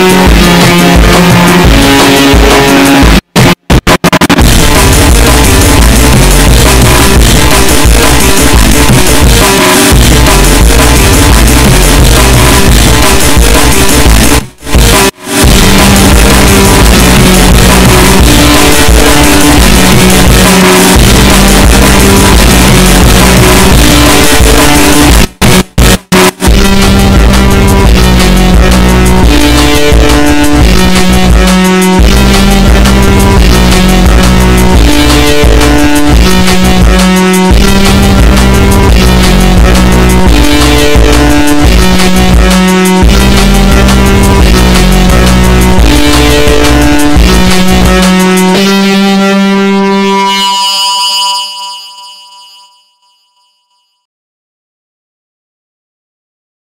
you.